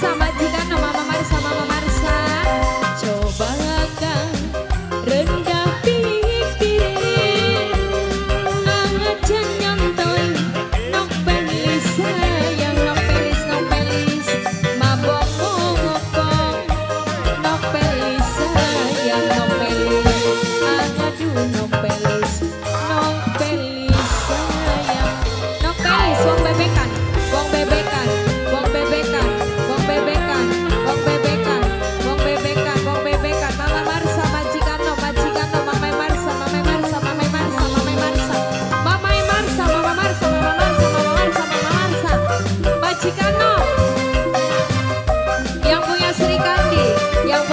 Summer.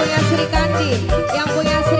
yang punya Sri Kandi, yang punya Sri